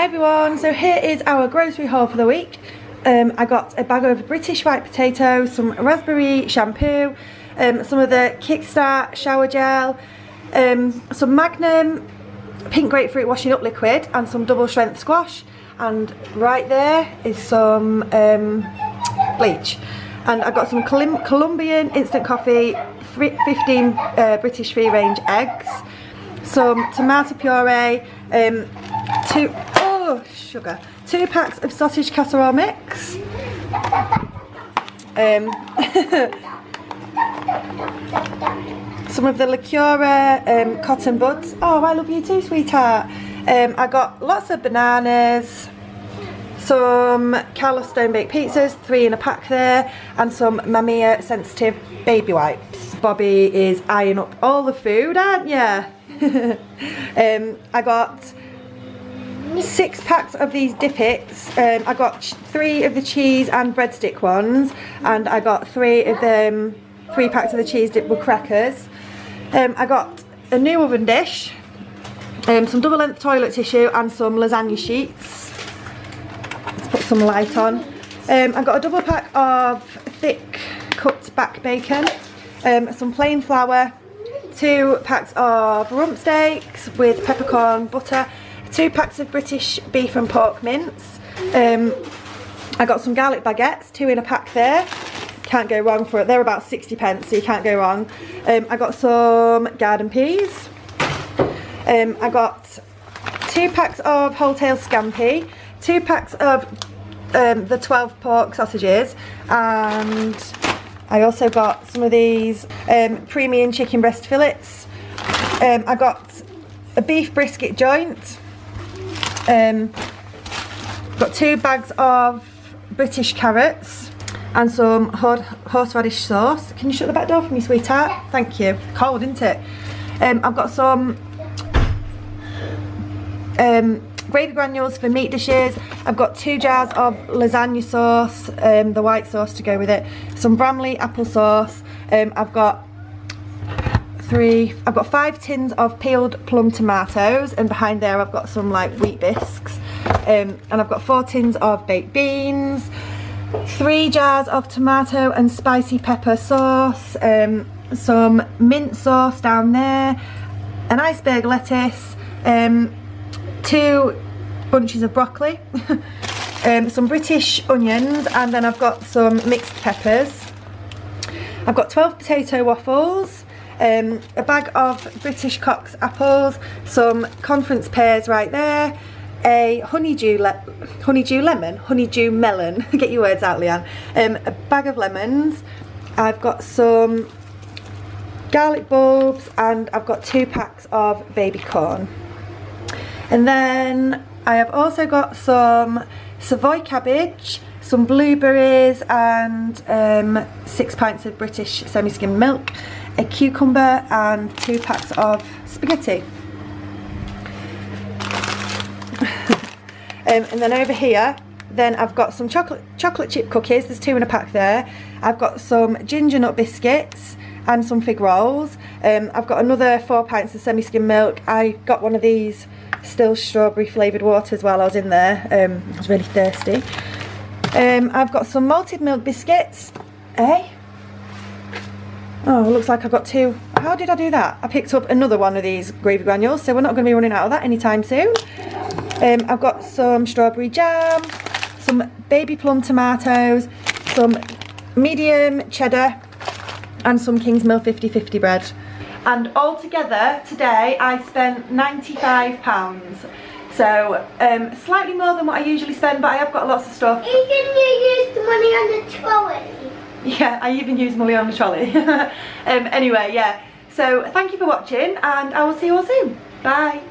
Hi everyone, so here is our grocery haul for the week. Um, I got a bag of British white potatoes, some raspberry shampoo, um, some of the Kickstart shower gel, um, some Magnum pink grapefruit washing up liquid and some double strength squash. And right there is some um, bleach. And I got some Colombian instant coffee 15 uh, British free range eggs some tomato puree um, two oh sugar two packs of sausage casserole mix um, some of the Lacura um, cotton buds oh I love you too sweetheart um, I got lots of bananas some Carlos Stone Baked Pizzas, three in a pack there, and some Mamia Sensitive Baby Wipes. Bobby is eyeing up all the food, aren't you? um, I got six packs of these Dippets. Um, I got three of the cheese and breadstick ones, and I got three of them, three packs of the cheese dip with crackers. Um, I got a new oven dish, um, some double length toilet tissue, and some lasagna sheets Let's put some light on. Um, I've got a double pack of thick cut back bacon, um, some plain flour, two packs of rump steaks with peppercorn butter, two packs of British beef and pork mince. Um, I got some garlic baguettes, two in a pack there. Can't go wrong for it. They're about 60 pence, so you can't go wrong. Um, I got some garden peas. Um, I got two packs of wholetail scampi, two packs of um, the 12 pork sausages and I also got some of these um, premium chicken breast fillets. Um, I got a beef brisket joint. Um, got two bags of British carrots and some horseradish sauce. Can you shut the back door for me, sweetheart? Thank you. Cold, isn't it? Um, I've got some um, gravy granules for meat dishes. I've got two jars of lasagna sauce, um, the white sauce to go with it. Some Bramley apple sauce. Um, I've got three, I've got five tins of peeled plum tomatoes and behind there I've got some like Wheat Bisks. Um, and I've got four tins of baked beans, three jars of tomato and spicy pepper sauce, um, some mint sauce down there, an iceberg lettuce, um, two bunches of broccoli, um, some British onions, and then I've got some mixed peppers. I've got 12 potato waffles, um, a bag of British Cox apples, some conference pears right there, a honeydew, le honeydew lemon, honeydew melon, get your words out Leanne, um, a bag of lemons, I've got some garlic bulbs and I've got two packs of baby corn. And then I have also got some Savoy cabbage, some blueberries and um, six pints of British semi-skimmed milk, a cucumber and two packs of spaghetti. um, and then over here then I've got some chocolate chocolate chip cookies, there's two in a pack there. I've got some ginger nut biscuits and some fig rolls. Um, I've got another four pints of semi-skim milk. I got one of these still strawberry flavoured waters while. I was in there. Um, I was really thirsty. Um, I've got some malted milk biscuits. Eh? Oh, looks like I've got two. How did I do that? I picked up another one of these gravy granules, so we're not going to be running out of that anytime soon. Um, I've got some strawberry jam, some baby plum tomatoes, some medium cheddar, and some Kingsmill 50-50 bread and altogether today I spent £95 so um, slightly more than what I usually spend but I have got lots of stuff. Even you used money on the trolley. Yeah, I even use money on the trolley. um, anyway, yeah. So thank you for watching and I will see you all soon. Bye.